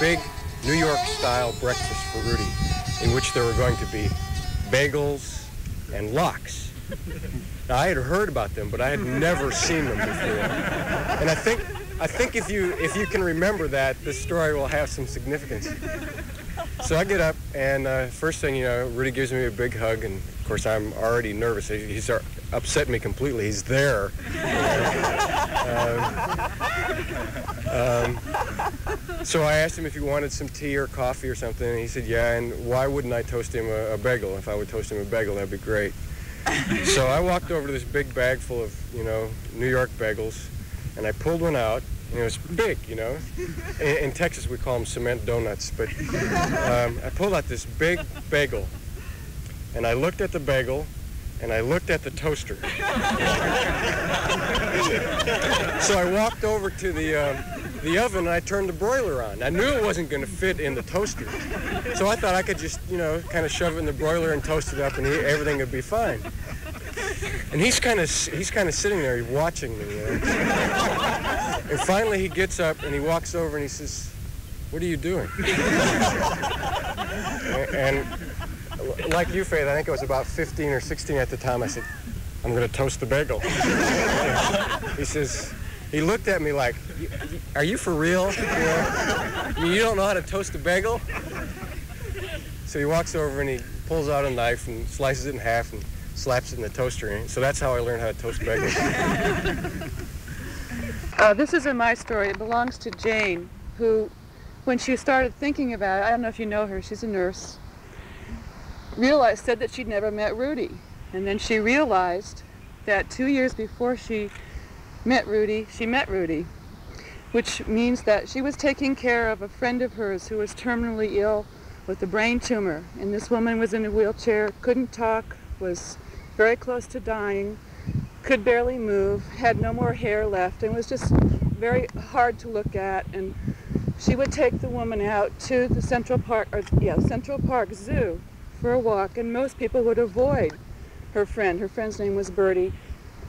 big New York-style breakfast for Rudi, in which there were going to be bagels and lox. Now, I had heard about them, but I had never seen them before. And I think, I think if you if you can remember that, this story will have some significance. So I get up, and uh, first thing you know, Rudi gives me a big hug, and course I'm already nervous. He's upset me completely. He's there. um, um, so I asked him if he wanted some tea or coffee or something, and he said, yeah, and why wouldn't I toast him a, a bagel? If I would toast him a bagel, that'd be great. so I walked over to this big bag full of, you know, New York bagels, and I pulled one out, and it was big, you know. In, in Texas, we call them cement donuts, but um, I pulled out this big bagel, and I looked at the bagel, and I looked at the toaster. so I walked over to the, um, the oven and I turned the broiler on. I knew it wasn't going to fit in the toaster. So I thought I could just, you know, kind of shove it in the broiler and toast it up and everything would be fine. And he's kind of he's kind of sitting there he's watching me. You know? And finally he gets up and he walks over and he says, "What are you doing?" and like you, Faith, I think I was about 15 or 16 at the time. I said, I'm going to toast the bagel. he says, he looked at me like, are you for real? You, don't know how to toast a bagel? So he walks over and he pulls out a knife and slices it in half and slaps it in the toaster. So that's how I learned how to toast bagels. Uh, this isn't my story. It belongs to Jane, who, when she started thinking about it, I don't know if you know her, she's a nurse, realized, said that she'd never met Rudi. And then she realized that two years before she met Rudi, she met Rudi, which means that she was taking care of a friend of hers who was terminally ill with a brain tumor. And this woman was in a wheelchair, couldn't talk, was very close to dying, could barely move, had no more hair left, and was just very hard to look at. And she would take the woman out to the Central Park, or yeah, Central Park Zoo for a walk, and most people would avoid her friend. Her friend's name was Bertie.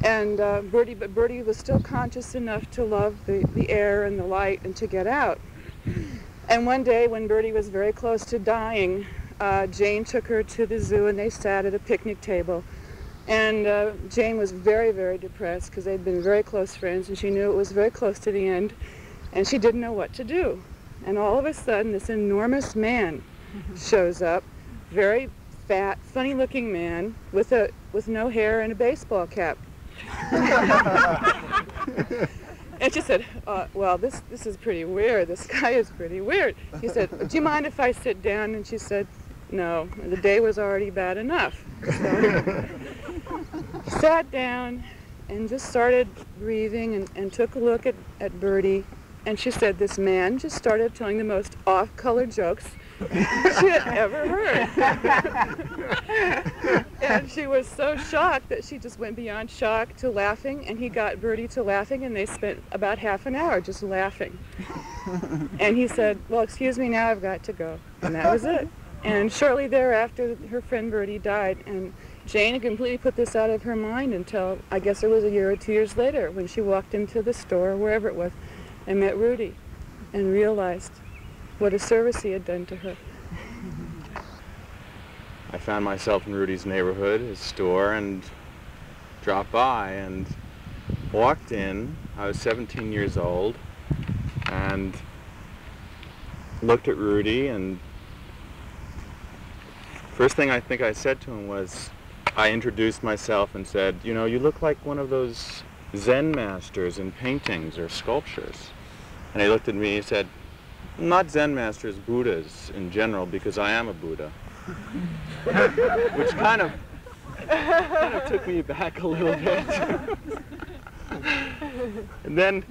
And uh, Bertie, but Bertie was still conscious enough to love the, the air and the light and to get out. And one day when Bertie was very close to dying, uh, Jane took her to the zoo and they sat at a picnic table. And uh, Jane was very, very depressed because they'd been very close friends and she knew it was very close to the end and she didn't know what to do. And all of a sudden this enormous man shows up very fat, funny-looking man with a with no hair and a baseball cap. and she said, uh, "Well, this this is pretty weird. This guy is pretty weird." He said, "Do you mind if I sit down?" And she said, "No. The day was already bad enough." So sat down and just started breathing and, and took a look at, at Bertie. And she said, this man just started telling the most off-color jokes she had ever heard. and she was so shocked that she just went beyond shock to laughing, and he got Bertie to laughing, and they spent about half an hour just laughing. and he said, well, excuse me, now I've got to go. And that was it. And shortly thereafter, her friend Bertie died, and Jane had completely put this out of her mind until, I guess it was a year or two years later, when she walked into the store, wherever it was, and met Rudi, and realized what a service he had done to her. I found myself in Rudi's neighborhood, his store, and dropped by and walked in. I was 17 years old and looked at Rudi and first thing I think I said to him was I introduced myself and said, you know, you look like one of those Zen masters in paintings or sculptures. And he looked at me and said, not Zen masters, Buddhas in general, because I am a Buddha. Which kind of, kind of took me back a little bit. and then,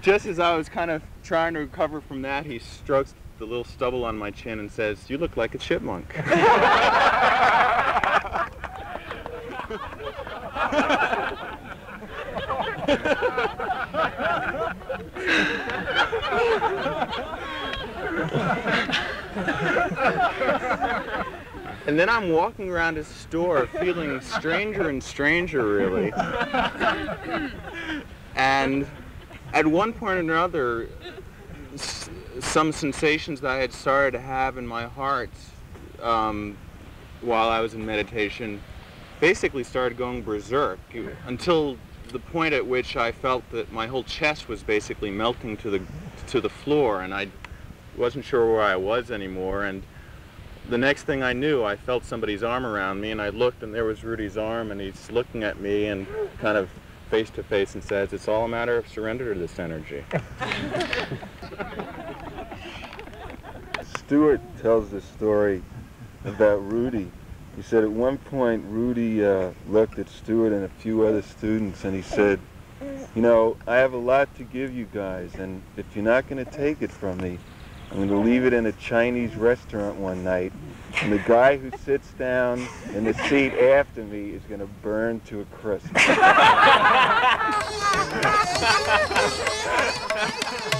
just as I was kind of trying to recover from that, he strokes the little stubble on my chin and says, you look like a chipmunk. and then I'm walking around his store feeling stranger and stranger, really. And at one point or another, some sensations that I had started to have in my heart um, while I was in meditation basically started going berserk until the point at which I felt that my whole chest was basically melting to the to the floor and I wasn't sure where I was anymore and the next thing I knew I felt somebody's arm around me and I looked and there was Rudi's arm and he's looking at me and kind of face to face and says it's all a matter of surrender to this energy. Stewart tells the story about Rudi. He said at one point Rudi uh, looked at Stewart and a few other students and he said, you know, I have a lot to give you guys and if you're not going to take it from me, I'm going to leave it in a Chinese restaurant one night and the guy who sits down in the seat after me is going to burn to a crisp.